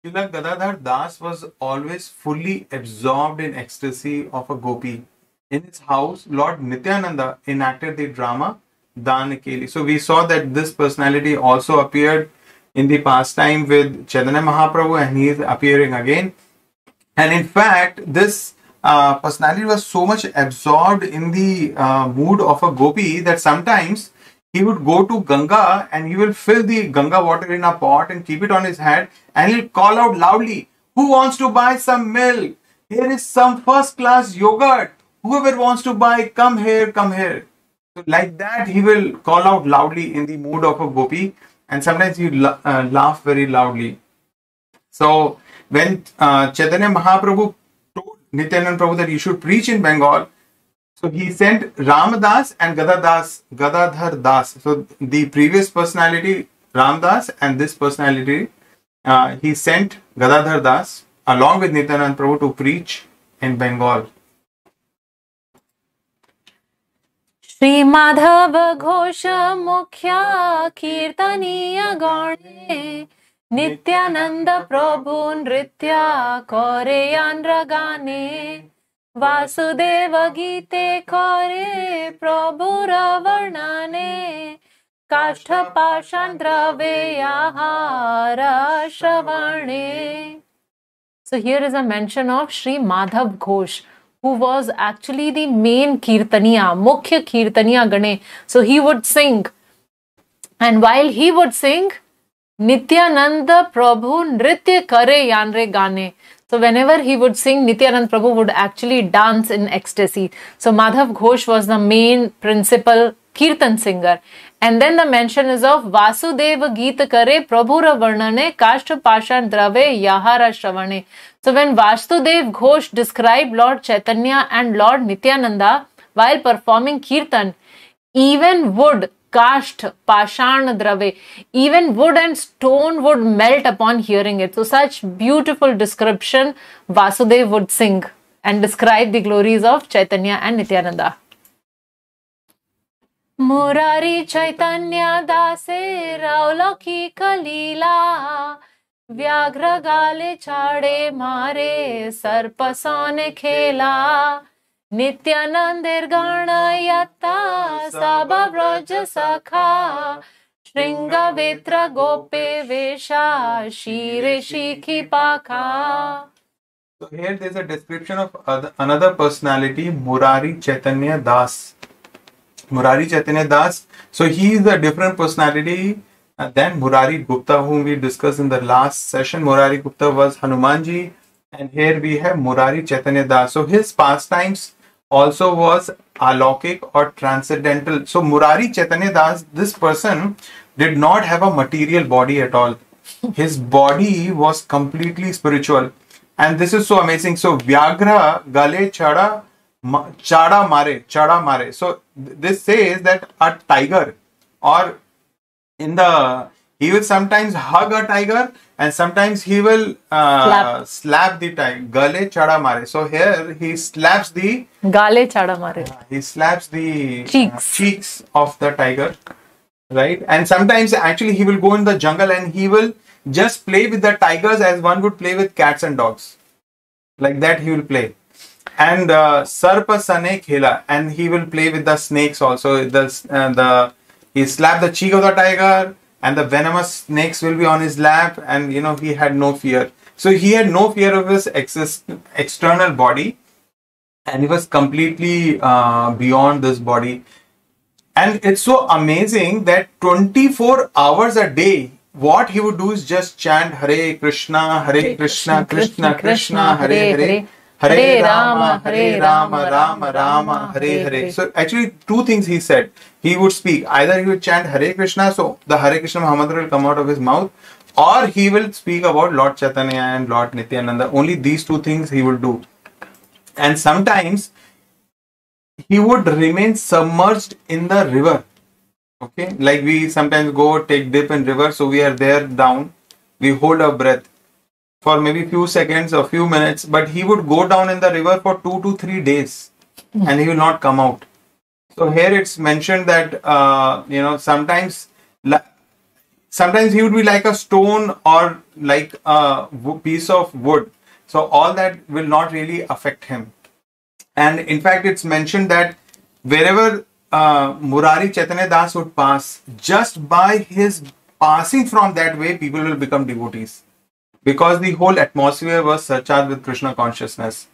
Srila Gadadhar Das was always fully absorbed in ecstasy of a gopi. In his house, Lord Nityananda enacted the drama Danakeli. So we saw that this personality also appeared in the pastime with Chaitanya Mahaprabhu and he is appearing again. And in fact, this uh, personality was so much absorbed in the uh, mood of a gopi that sometimes he would go to Ganga and he will fill the Ganga water in a pot and keep it on his head and he'll call out loudly, Who wants to buy some milk? Here is some first class yogurt. Whoever wants to buy, come here, come here. So like that, he will call out loudly in the mood of a gopi and sometimes he uh, laugh very loudly. So when uh, Chaitanya Mahaprabhu told Nityanand Prabhu that he should preach in Bengal, so he sent Ramadas and Gadadas, Gadadhar Das. So the previous personality, Ramdas, and this personality, uh, he sent Gadadhar Das along with Nityanand Prabhu to preach in Bengal. Shri Madhav Ghosh मुख्य कीर्तनीय गणे नित्यानंद प्रभु नृत्य करे आंध्र गाने वासुदेव गीते करे प्रभुर वर्णने काष्ठ पाषाण द्रव्ये आहार श्रवणे So here is a mention of Sri Madhav Ghosh, who was actually the main Kirtaniya, Mukhya Kirtaniya Gane. So he would sing. And while he would sing, Nityananda Prabhu Nritya Kare Yanre Gane. So whenever he would sing, Nityanand Prabhu would actually dance in ecstasy. So Madhav Ghosh was the main principal Kirtan singer. And then the mention is of Vasudeva Geet Kare Prabhura Varnane Kashta Pashan Drave Yahara Shravane. So when Vasudev Ghosh described Lord Chaitanya and Lord Nityananda while performing Kirtan, even wood, काष्ठ, पाषाण द्रव्य even wood and stone would melt upon hearing it so such beautiful description Vasudeva would sing and describe the glories of Chaitanya and Nityananda Murari Chaitanya दासे रावलोकी कलीला व्याघ्र गाले चाड़े मारे सर्प खेला नित्यानंदेर गण यत्ता सब ब्रज सखा श्रृंग वित्र गोपे वेशा शीरे शिखी पाखा So here there's a description of other, another personality, Murari Chaitanya Das. Murari Chaitanya Das. So he is a different personality uh, than Murari Gupta, whom we discussed in the last session. Murari Gupta was Hanumanji, and here we have Murari Chaitanya Das. So his pastimes also was alokik or transcendental. So Murari Chaitanya Das, this person did not have a material body at all. His body was completely spiritual. And this is so amazing. So Vyagra Gale Chada Chada Mare, Chada Mare. So th- this says that a tiger or in the he will sometimes hug a tiger and sometimes he will uh, Slap. slap the tiger. Gale Chada Mare. So here he slaps the Gale chada mare. he slaps the uh, Cheeks. cheeks of the tiger right and sometimes actually he will go in the jungle and he will just play with the tigers as one would play with cats and dogs like that he will play and uh, sarpa sane khela and he will play with the snakes also the uh, the he slap the cheek of the tiger and the venomous snakes will be on his lap and you know he had no fear. So he had no fear of his exist- external body and he was completely uh, beyond this body. And it's so amazing that 24 hours a day what he would do is just chant hare krishna hare krishna krishna krishna hare hare. Hare rama hare rama rama rama hare hare so actually two things he said. He would speak. Either he would chant hare krishna so the hare krishna mahamantra will come out of his mouth or he will speak about lord chaitanya and lord nityananda. Only these two things he will do. And sometimes he would remain submerged in the river. Okay? Like we sometimes go take dip in river so we are there down. We hold our breath for maybe few seconds or few minutes but he would go down in the river for 2 to 3 days and he will not come out. So here it's mentioned that uh, you know sometimes sometimes he would be like a stone or like a piece of wood. So all that will not really affect him. And in fact, it's mentioned that wherever uh, Murari Chaitanya Das would pass, just by his passing from that way, people will become devotees. Because the whole atmosphere was surcharged with Krishna consciousness.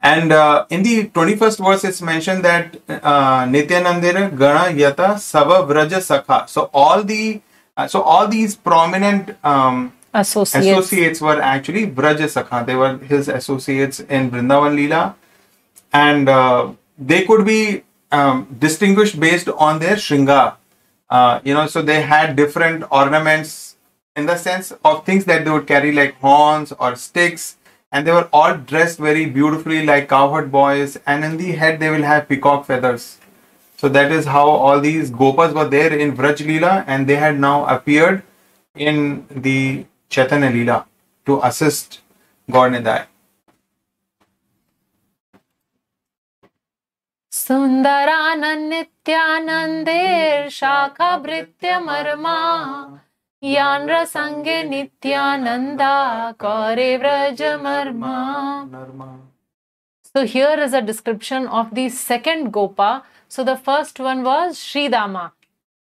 And uh, in the 21st verse, it's mentioned that uh, Nityanandira Gana Yata Sava Vraja Sakha. So all the uh, so all these prominent um, Associates. associates were actually Braja Sakha. They were his associates in Vrindavan Leela, and uh, they could be um, distinguished based on their shringa. Uh, you know, so they had different ornaments in the sense of things that they would carry like horns or sticks and they were all dressed very beautifully like cowherd boys and in the head they will have peacock feathers so that is how all these gopas were there in Vraj Leela and they had now appeared in the Chaitanya Leela to assist Gaur Nitai. सुन्दरानन्दित्यानन्देर् शाखाभृत्यमर्मा यान् रसङ्गे नित्यानन्दा करे व्रजमर्मा So here is a description of the second Gopa. So the first one was Sridama,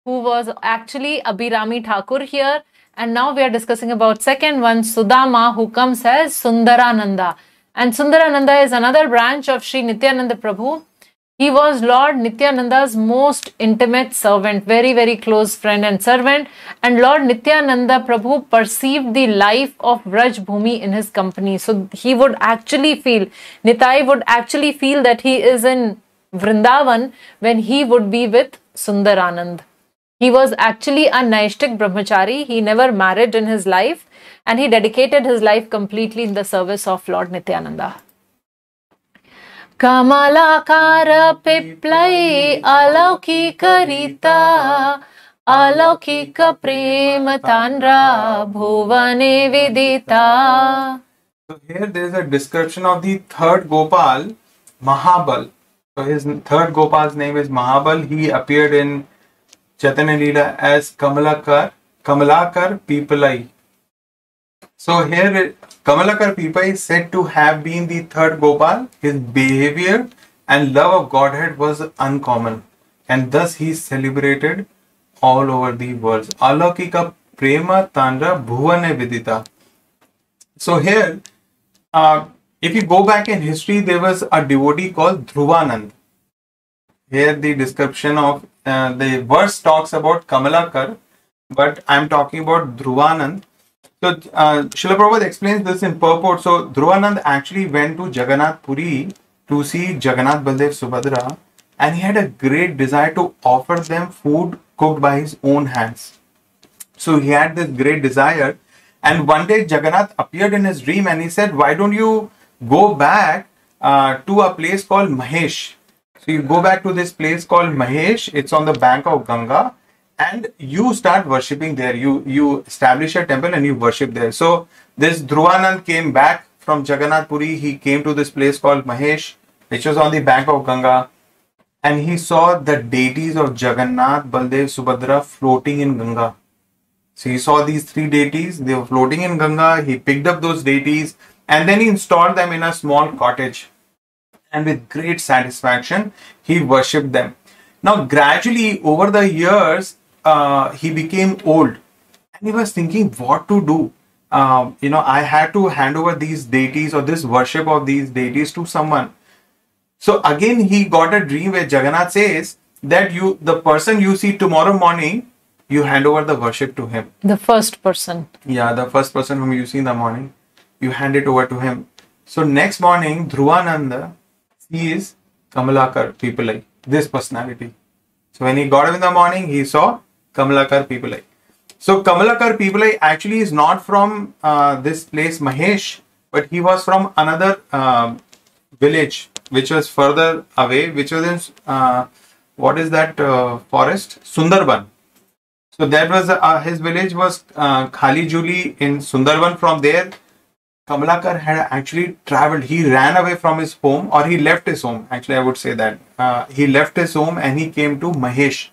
who was actually Abhirami Thakur here. And now we are discussing about second one, Sudama, who comes as Sundarananda. And Sundarananda is another branch of Sri Nityananda Prabhu. He was Lord Nityananda's most intimate servant, very, very close friend and servant. And Lord Nityananda Prabhu perceived the life of Vraj Bhumi in his company. So he would actually feel, Nitai would actually feel that he is in Vrindavan when he would be with Sundaranand. He was actually a Naishtik Brahmachari. He never married in his life and he dedicated his life completely in the service of Lord Nityananda. Kamalakar पिप्लै अलौकिकरिता अलौकिक प्रेम तान्द्रा भुवने विदिता So here there is a description of the third Gopal, Mahabal. So his third Gopal's name is Mahabal. He appeared in Chaitanya Leela as Kamalakar, Kamalakar Pipalai. So here Kamalakar Pipai is said to have been the third Gopal. His behavior and love of Godhead was uncommon, and thus he is celebrated all over the world. Alokika Prema Tandra Bhuvane Vidita. So here, uh, if you go back in history, there was a devotee called Dhruvanand. Here, the description of uh, the verse talks about Kamalakar, but I'm talking about Dhruvanand. So, uh, Srila Prabhupada explains this in purport. So, Dhruvanand actually went to Jagannath Puri to see Jagannath Baldev Subhadra and he had a great desire to offer them food cooked by his own hands. So he had this great desire and one day Jagannath appeared in his dream and he said, Why don't you go back uh, to a place called Mahesh? So you go back to this place called Mahesh, it's on the bank of Ganga and you start worshipping there. You you establish a temple and you worship there. So this Dhruvanand came back from Jagannath Puri. He came to this place called Mahesh, which was on the bank of Ganga, and he saw the deities of Jagannath, Baldev, Subhadra floating in Ganga. So he saw these three deities. They were floating in Ganga. He picked up those deities and then he installed them in a small cottage. And with great satisfaction, he worshipped them. Now, gradually over the years, uh, he became old and he was thinking what to do. Um, you know, I had to hand over these deities or this worship of these deities to someone. So again, he got a dream where Jagannath says that you, the person you see tomorrow morning, you hand over the worship to him. The first person. Yeah, the first person whom you see in the morning, you hand it over to him. So next morning, Dhruvananda sees Kamalakar Pipalai, this personality. So when he got up in the morning, he saw Kamalakar Pipalai. So Kamalakar Pipalai actually is not from uh, this place Mahesh, but he was from another uh, village which was further away, which was in uh, what is that uh, forest? Sundarban. So that was uh, his village was uh, Khali Juli in Sundarban. From there, Kamalakar had actually traveled. He ran away from his home, or he left his home. Actually, I would say that uh, he left his home and he came to Mahesh.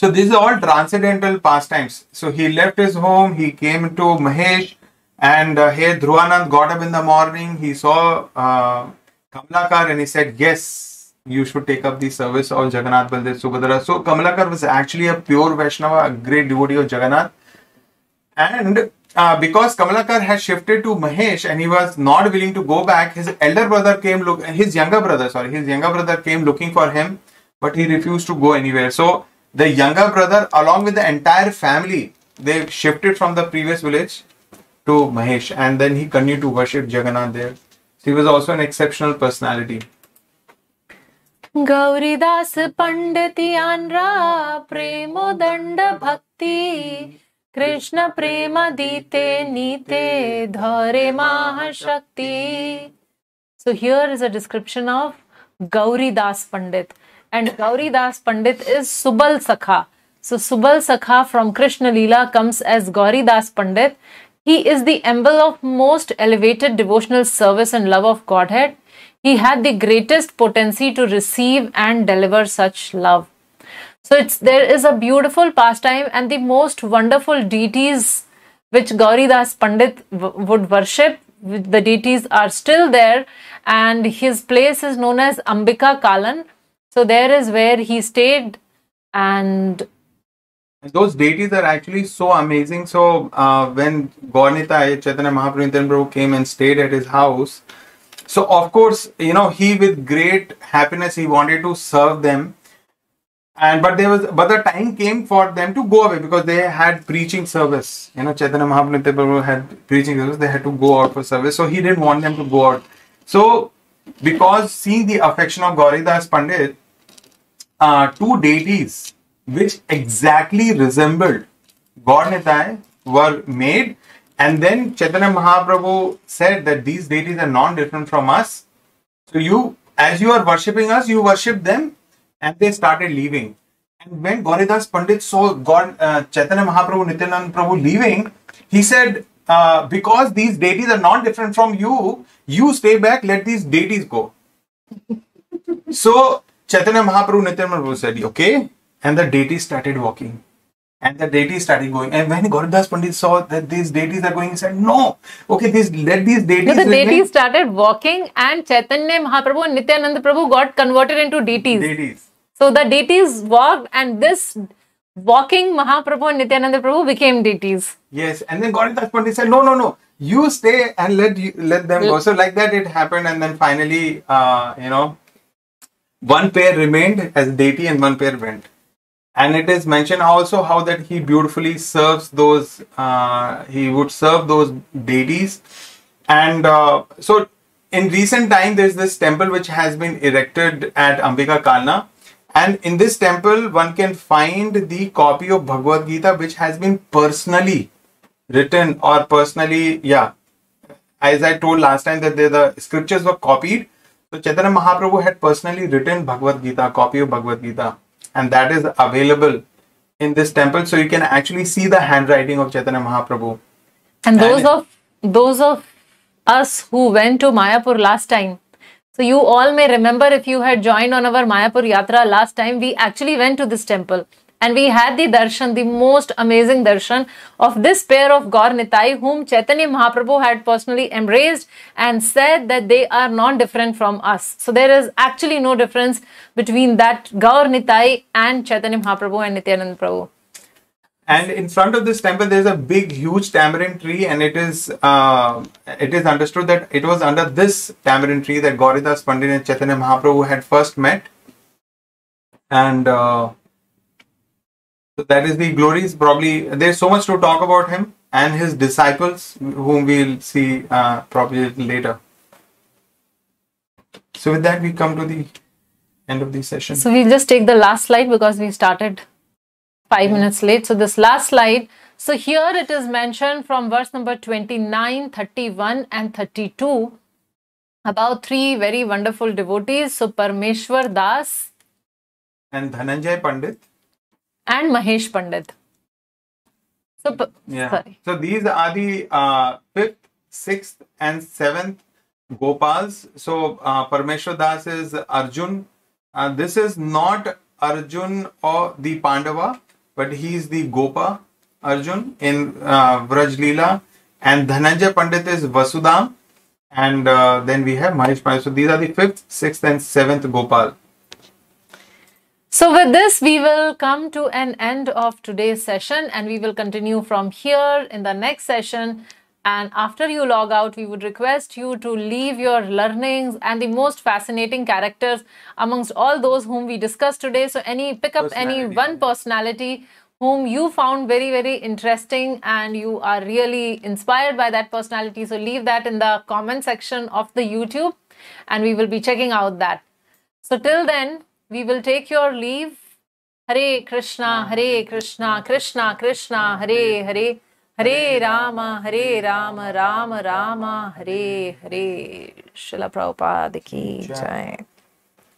So these are all transcendental pastimes. So he left his home, he came to Mahesh, and uh, here Dhruvanand got up in the morning. He saw uh, Kamalakar and he said, Yes, you should take up the service of Jagannath Baldev Subhadra. So Kamalakar was actually a pure Vaishnava, a great devotee of Jagannath. And uh, because Kamalakar had shifted to Mahesh and he was not willing to go back, his elder brother came look his younger brother, sorry, his younger brother came looking for him, but he refused to go anywhere. So the younger brother, along with the entire family, they shifted from the previous village to Mahesh and then he continued to worship Jagannath there. So he was also an exceptional personality. Gauridas पंडितियानरा प्रेमोदंड भक्ति कृष्ण प्रेम दीते नीते धरे महाशक्ति So here is a description of Gauri Das Pandit. and Gauri Das Pandit is Subal Sakha. So Subal Sakha from Krishna Leela comes as Gauri Das Pandit. He is the emblem of most elevated devotional service and love of Godhead. He had the greatest potency to receive and deliver such love. So it's there is a beautiful pastime and the most wonderful deities which Gauri Das Pandit would worship. The deities are still there, and his place is known as Ambika Kalna. So there is where he stayed, and those deities are actually so amazing. So uh, when Gaurnitai Chaitanya Mahaprabhu Prabhu came and stayed at his house, so of course you know he with great happiness he wanted to serve them, and but there was but the time came for them to go away because they had preaching service. You know Chaitanya Mahaprabhu Prabhu had preaching service. They had to go out for service, so he didn't want them to go out. So because seeing the affection of Gauridas Pandit, uh, two deities which exactly resembled Gaur Nitai were made and then Chaitanya Mahaprabhu said that these deities are non-different from us. So you, as you are worshipping us, you worship them and they started leaving. And when Gauridas Pandit saw God, uh, Chaitanya Mahaprabhu, Nityanand Prabhu leaving, he said, uh, because these deities are not different from you, you stay back, let these deities go. [LAUGHS] so Chaitanya Mahaprabhu, Nityanand Prabhu said, okay, and the deities started walking. And the deities started going. And when Gauridas Pandit saw that these deities are going, he said, No, okay, these let these deities. So the deities started walking, and Chaitanya Mahaprabhu and Nityananda Prabhu got converted into deities. Deities. So the deities walked, and this walking Mahaprabhu and Nityananda Prabhu became deities. Yes, and then Gauridas Pandit said, No, no, no, you stay and let you, let them go. So like that, it happened, and then finally, uh, you know, one pair remained as deity and one pair went and it is mentioned also how that he beautifully serves those uh, he would serve those deities and uh, so in recent time, there's this temple which has been erected at Ambika Kalna. And in this temple, one can find the copy of Bhagavad Gita which has been personally written or personally, yeah, as I told last time that the, the scriptures were copied. So Chaitanya Mahaprabhu had personally written Bhagavad Gita, copy of Bhagavad Gita, and that is available in this temple. So you can actually see the handwriting of Chaitanya Mahaprabhu. And those And- of those of us who went to Mayapur last time. So you all may remember if you had joined on our Mayapur Yatra last time, we actually went to this temple and we had the darshan, the most amazing darshan of this pair of Gaur Nitai, whom Chaitanya Mahaprabhu had personally embraced and said that they are not different from us. So there is actually no difference between that Gaur Nitai and Chaitanya Mahaprabhu and Nityanand Prabhu. And in front of this temple, there's a big, huge tamarind tree, and it is uh, it is understood that it was under this tamarind tree that Gauridas Pandit and Chaitanya Mahaprabhu had first met, and uh, so that is the glories. Probably there's so much to talk about him and his disciples, whom we'll see uh, probably later. So with that, we come to the end of the session. So we'll just take the last slide because we started five minutes late. So this last slide. So here it is mentioned from verse number 29, 31 and 32 about three very wonderful devotees. So Parmeshwar Das and Dhananjay Pandit. And Mahesh Pandit. So, Yeah. sorry. So these are the uh, fifth, sixth, and seventh Gopals. So uh, Parmeshwar Das is Arjun. Uh, this is not Arjun or the Pandava, but he is the Gopa Arjun in uh, Vraj Leela. And Dhananjay Pandit is Vasudam. And uh, then we have Mahesh Pandit. So these are the fifth, sixth, and seventh Gopal. So, with this, we will come to an end of today's session and we will continue from here in the next session. And after you log out, we would request you to leave your learnings and the most fascinating characters amongst all those whom we discussed today. So, any pick up any one personality whom you found very, very interesting and you are really inspired by that personality. So, leave that in the comment section of the YouTube and we will be checking out that. So till then, we will take your leave. Hare Krishna, Hare Krishna, Krishna Krishna, Hare Hare, Hare Rama, Hare Rama, Rama Rama, Hare Hare. Srila Prabhupada ki Jai. jai.